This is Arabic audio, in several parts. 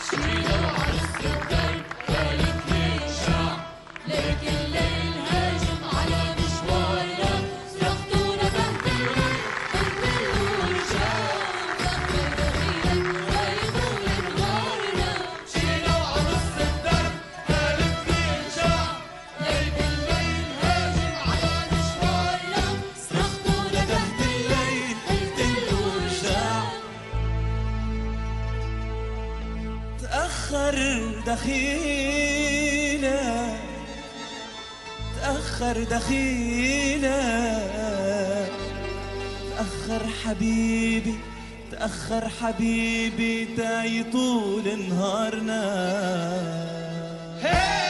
Sri Lanka. تأخر دخيلة تأخر دخيلة تأخر حبيبي تأخر حبيبي تاي طول نهارنا hey!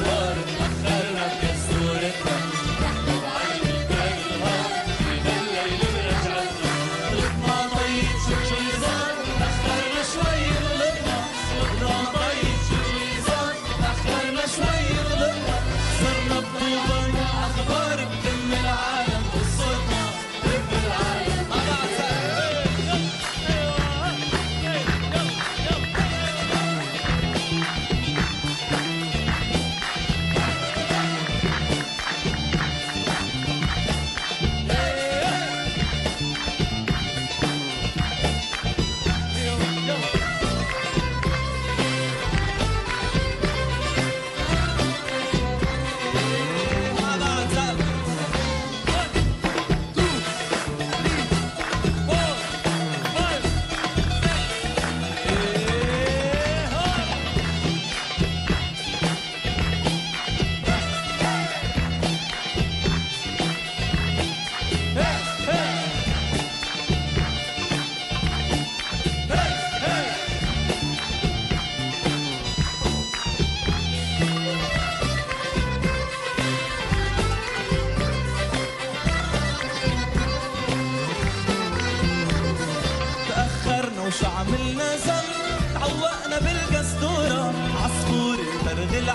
Christmas.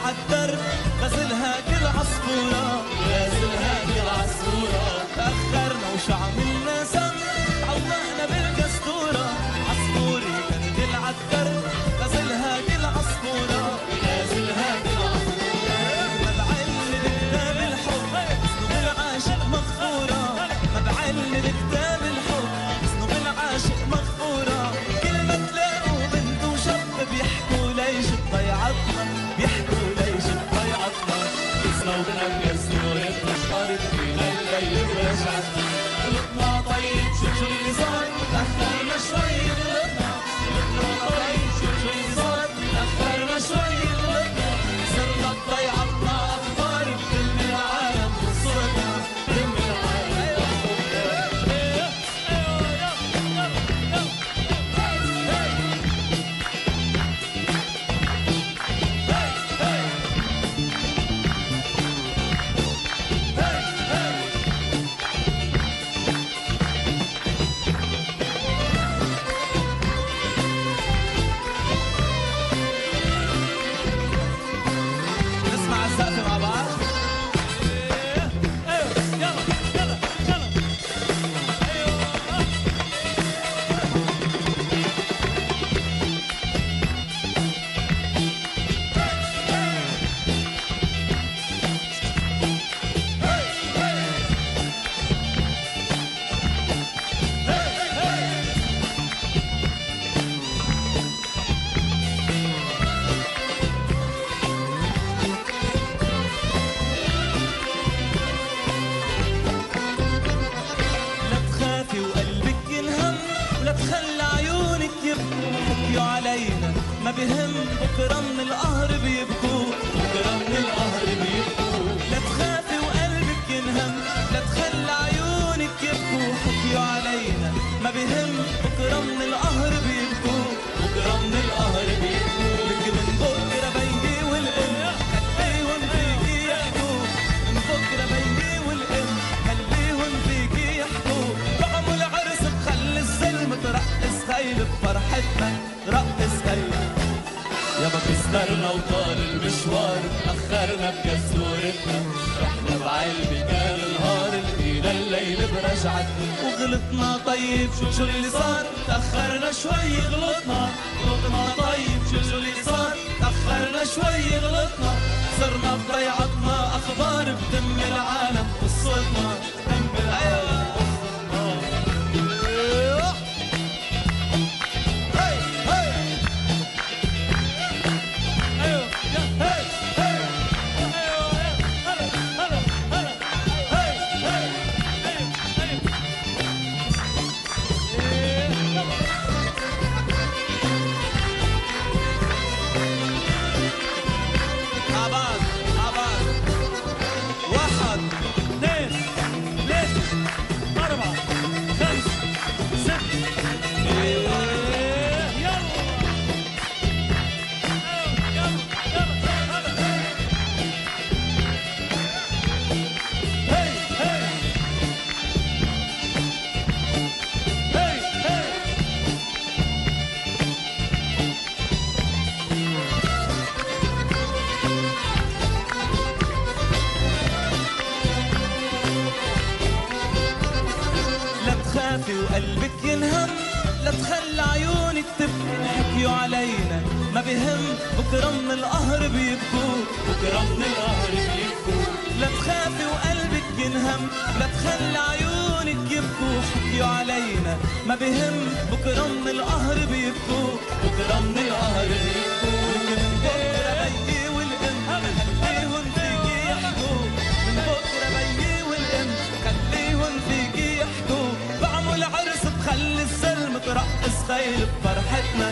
عالدرب غسلها كل عصفورة. غلطنا طيب شو اللي صار تأخرنا شوي غلطنا غلطنا طيب شو بهم بكرة من القهر. بكسرنا بكسورتنا رحنا بعلبي نهار لقينا الليل برجعتنا وغلطنا طيب شو شو اللي صار؟ تأخرنا شوي غلطنا. غلطنا طيب شو شو اللي صار؟ تأخرنا شوي غلطنا. صرنا بضيعتنا أخبار بتم العالم قصتنا. بيكتب حكيوا علينا. ما بهم بكرة من القهر بيبكوا. بكرة من القهر بيبكوا. لا تخافي وقلبك ينهم. لا تخلي عيونك يبكوا. حكيو علينا. ما بهم بكرة من القهر بيبكوا. بكرة من القهر بيبكوا فرحتنا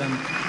them.